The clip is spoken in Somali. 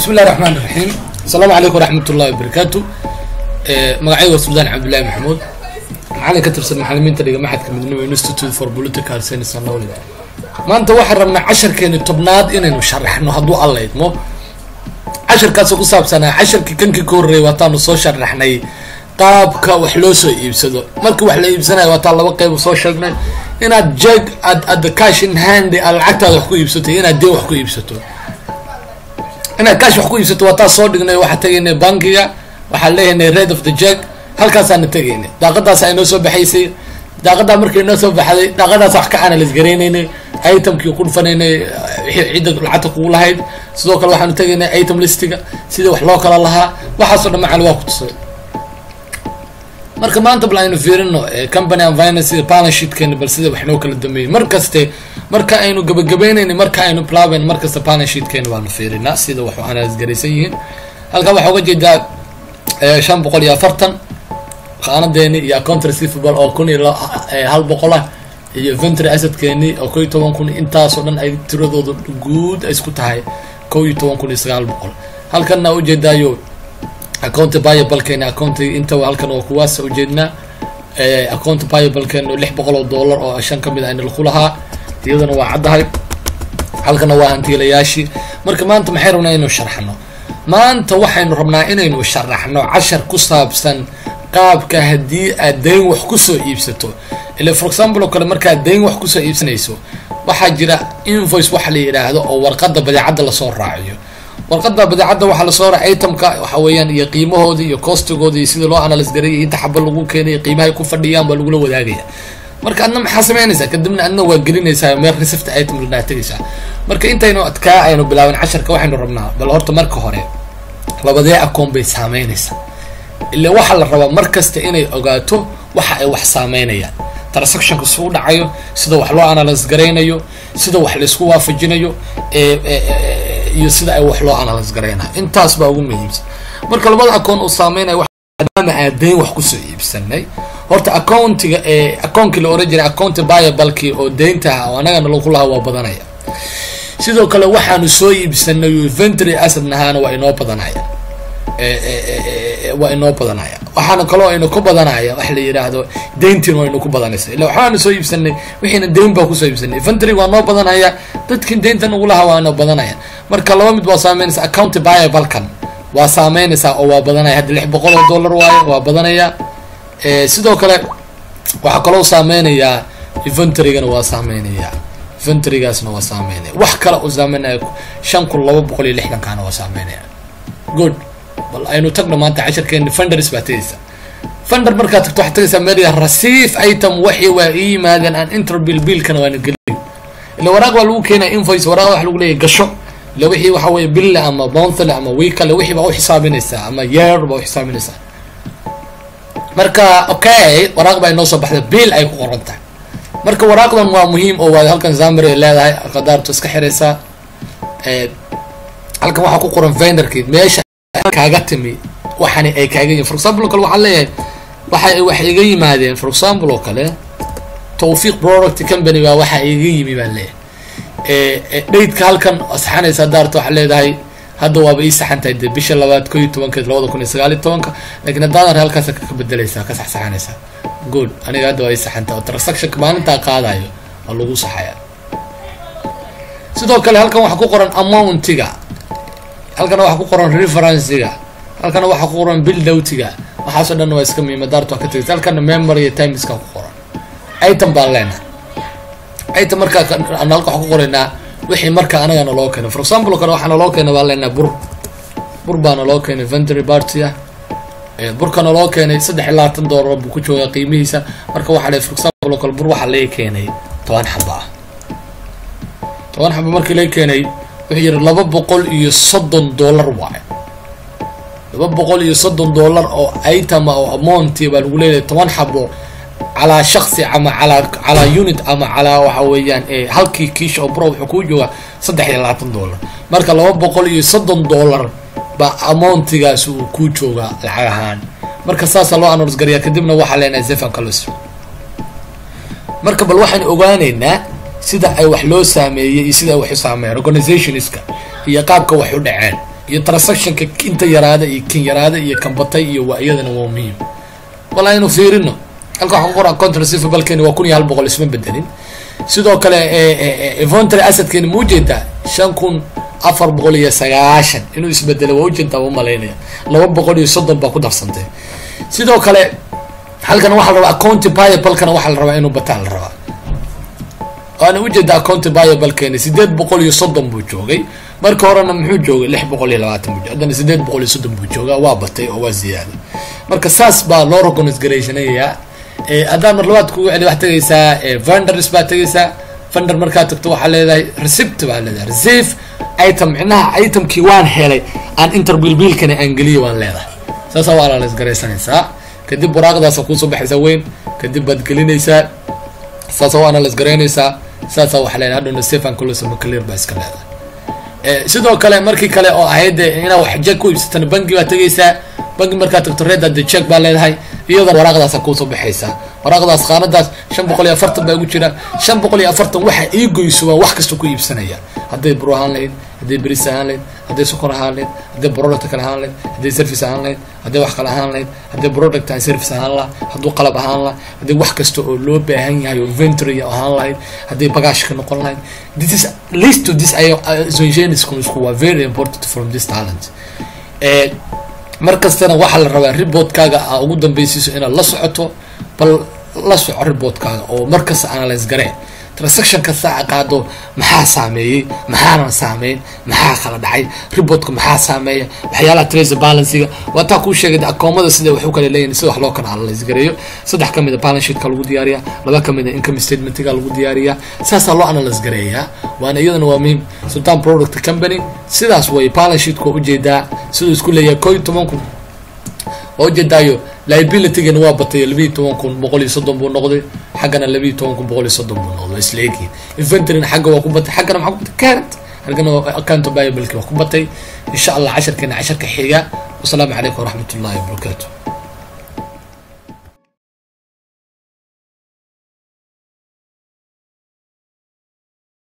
bismi illahi raxmaan iraxiim asalaamu calaykum waraxmat ullahi wabarakaatu magacayga waa suldaan cabdullaahi maxamuud. Macalin ka tirsan macalimiinta dhiga maxadka midnimo institute for political science and maanta waxaan rabnaa casharkeeni tobnaad inaynu sharaxno hadduu alla idmo casharkaasoo ku saabsanaa casharkii kankii ka horreeyay waataanu soo sharaxnay qaabka wax loo soo iibsado. Markii wax la iibsanayo waataan laba qeyb soo sheegnay inaad jeg ad ad cash in hand aad lacagtaada wax ku iibsato inaad deen wax ku iibsato inaad cash wax ku iibsato waa taa soo dhignay waxaa tegaynay bankiga waxaan leeyahnay red of the jeg halkaasaana tegaynay. Daaqadaas ay noo soo baxaysay. Daaqadaa markay noo soo baxday daaqadaas wax ka analyse garaynaynay itemkii wixii cidda lacagta kugu lahayd. Sidoo kale waxaanu tegaynay item listiga sidii wax loo kala lahaa. Waxaasoo dhan macali waa ku tusay marka maanta bal aynu fiirino company and finance balance sheetkeena bal sida wax noo kala dambeeyey mar kaste marka aynu gabagabeynayna marka aynu plaaben mar kasta balance sheetkeena waanu fiirinaa. Sida wax garaysan yihiin. Halkan waxaa uga jeedaa shan boqol iyo afartan qaanadeeni iyo account receivable oo kun iyo hal boqol ah iyo ventory assetkeeni oo kow iyo toban kun. Intaasoo dhan ay tiradooda guud isku tahay kow iyo toban kun iyo sagaal boqol. Halkanna ujeedaayo account biabalkeena account inta halkan waa kuwaasa ujeednaa account biabalkeena lix boqol oo dollar oo shan ka mid ayna laku lahaa iyadana waa caddahay halkana waa hantiilayaashii. Marka maanta maxay rabnaa inaynu sharxno? Maanta waxaynu rabnaa inaynu sharaxno cashar ku saabsan qaabka haddii aad dayn wax ku soo iibsato. Ila for example oo kale markaad dayn wax ku soo iibsanayso waxaa jira invoice waxa la yidhaahdo oo warqadda badeecadda la soo raaciyo warqadda badeecadda waxaa la soo raacay itemka waxa weeyaan iyo qiimahoodii iyo costigooda iyo sidii loo analyse garay inta xaba lagu keenay qiimahay ku fadhiyaan baa lagula wadaagaya. Marka adna maxaa sameynaysaa? Kadibna adna waa gelinaysaa meel receipt item lanaa tegaysaa. Marka intaynu adkaa aynu bilaabin casharka waxaynu rabnaa bal horta marka hore labadee akoon bay saameynaysaa ila waxaa la rabaa mar kasta inay ogaato waxa ay wax saameynayaan transactionka suu dhacayo sida wax loo analyse garaynayo sida wax la isku waafajinayo iyo sida ay wax loo analyse garaynayo intaas baa ugu muhiimsan. Marka labada akoon uu saameynaya maadaama aan dayn wax ku soo iibsanay horta accountiga ee accountki la oran jiray account biabalkii oo deyntaha oo anagana lagu lahaa waa badanaya. Sidoo kale waxaanu soo iibsanay ventory asset nahaana waa inoo badanaya waa inoo badanaya. Waxaana kaloo aynu ku badanaya wax la yidhaahdo deyntiin waa inu ku badanaysa. Illa waxbaanu soo iibsanay wixiina deyn baa ku soo iibsanay ventory waa noo badanaya dadkii deynta nagu lahaa waa inoo badanaya. Marka laba mid waa saameynaysa account biabalkan waa saameynaysaa oo waa badanaya. Haddi lix boqol oo dollar waayo waa badanaya. Sidoo kale waxaa kaloo saameynayaa ventorygana waa saameynaya ventorygaasna waa saameynaya wax kale uu saameynaya shan kun laba boqol iyo lixdankaana waa saameynaya good bal aynu tagno maanta cashirkeeni funders baa tegaysa funder markaad tagto waxaad tegaysaa meel receive item waxi waa ii yimaadeen aan interbill billkana waana gelin. Ila waraaq waa lagu keenaya invoice waraaq waxa lagu leeyahy gasho. Ila wixii waxa weye bille ama monthly ama weekale wixii baa uxisaabinaysaa ama year baa uxisaabinaysaa marka okay waraaq baa inoo soo baxda bill ay ku qoran tahay marka waraaqdan waa muhiim oo waa halkan zamary ay leedahay qadaarto iska xiraysaa halkan waxaa ku qoran venderkii meesha kaaga timi. Waxani ay kaaga yihiin for example kale waxaan leeyahay waxa waxay iga yimaadeen for example oo kale tawfiiq product company baa waxa iga yimi baan leeyahay. Dhaydka halkan saxanaysa daarta waxaa leedahay hadda waaba ii saxan tahay de bisha labaad ko iyo labada kun iyo sagaal iyo tobanka laakiin haddaadan halkaas ka bedeleysaa ka saxsaxanaysaa. Good. Aniga hadda waa ii saxan tahay oo transactionka maalintaa qaadayo oo lagu saxaya sidoo kale halkan waxaa ku qoran amountiga halkana waxaa ku qoran referencega halkana waxaa ku qoran buildowtiga waxaasoo dhan waa iska waa ka tegaysa halkana memory iyo timeska ku qoran. Item baan leenahay. Item markaa ana halka waxaa ku qoraynaa wixii marka anagana loo keenay. For example kale waxaana loo keenay baan leenahay bur. Bur baana loo keenay ventory party ah burkana loo keenay saddex iyo labaatan dollar buu ku joogaa qiimihiisa. Marka waxaa le for example kale bur waxaa laga keenay toban xaba ah. Toban xaba markii laga keenay wuxuu yihi laba boqol iyo soddon dollar waayo laba boqol iyo soddon dollar oo itama oo amonti baa lagu leeyahay toban xabo calaa shaksi ama alaa calaa unit ama calaa waxa weeyaan halkii kiisha oo bro wuxuu kuu joogaa saddex iyo labaatan dollar. Marka laba boqol iyo soddon dollar baa amountigaas uu kuu joogaa lacag ahaan. Marka saasa loo anors gariyaa kadibna waxaa leenahay zefan calos marka bal waxaan ogaaneynaa sida ay wax loo saameeyey iyo sida ay wax u saameeyeen. Organizationska iyo qaabka wax u dhaceen iyo transactionka inta yaraada iyo kin yaraada iyo kan batay iyo waa iyadana waa muhiim. Wala aynu fiirino. Halka waxaan qoraa contra receivablekeeni waa kun iyo hal boqol isma bedelin sidoo kale inventory assetkeeni ma u jeedaa shan kun afar boqol iyo sagaashan. Inuu isbedelo waa u jeedaa waa u malaynaya laba boqol iyo soddon baa ku darsantay sidoo kale halkan waxaa la rabaa accounty biablekana waxaa la rabaa inuu bataa la rabaa waana ujeeda accounty biablkeeni sideed boqol iyo soddon buu joogay. Marka horena muxuu joogay lix boqol iyo labaatan buu haddana sideed boqol iyo soddon buu joogaa waa batay oo waa ziyaada. Marka saas baa loo reconisgarayshanayaa haddaan mar labaad kugu celi waxaad tegaysaa vendors baa tegaysaa vendor markaad tagto waxaa leedahay receipt baa leedahay. Receive item micnaha itemkii waan helay aan interbilbilkana aan geliyo waan leedahay. Saasaa waa analysgaraysanaysaa kadib waraaqdaasa kuusoo baxaysaa weyn kadib baad gelinaysaa. Saasa waa analys garaynaysaa saasaa waxaa leedahay hadhowna stefan colosama clear baa iska leedahay sidoo kale markii kale oo ahayd inaa wax jeg ku iibsatana bangi baa tegaysaa bangi markaad tagto redade check baa leedahay iyadana waraaqdaasa kuusoo baxaysaa waraaqdaas qaanadaas shan boqol iyo afartan baa ugu jira. Shan boqol iyo afartan waxa ii goyso waa wax kasta ku iibsanaya. Hadday buro ahaan lahayd hadday beris ahaan lahayd hadday sokor ahaan lahayd hadday product kale ahaan lahayd hadday service ahaan lahayd hadday wax kale ahaan lahayd hadday product service ahaan laha hadduu qalab ahaan laha hadday wax kasta oo loo baahan yahay oo inventory ahaan lahayd hadday bagaashka noqon lahayd. This is least to this isku waa very important from this talent. Mar kastana waxaa la rabaa reportkaaga a ugu dambeysiiso inaad la socoto bal la soco reportkaaga oo markasta analyse garee transaction kasta a qaado maxaa saameeyey? Maxaana saameyn maxaa kala dhacay? Reportka maxaa saameeya waxyaalaha trace balancyga waa taa kuu sheegay akoomada sida wax u kala leeyihiin sida wax loo kala analyse gareeyo saddex ka mid a balance sheetka lagu diyaariya laba ka mid a income statementiga lagu diyaariyaa. Saasaa loo analyse gareeyaa waana iyadana waa muhiim. Sultan product company sidaas way balance sheetka u jeedaa siduu isku leeyahay koo iyo toban kun ujeedaayo liabilitygana waa batay labiiyo toban kun boqol iyo soddon buu noqday xaggana labiiyo toban kun boqol iyo soddon buu noqday isla egyihin inventoryna xagga waa ku batay xaggana maxaa ku batay? Current. Halkana account biableki waa ku batay. Insha allah casharkeena casharka xiga. Wasalaamu calaykum waraxmat ullahi wabarakaatu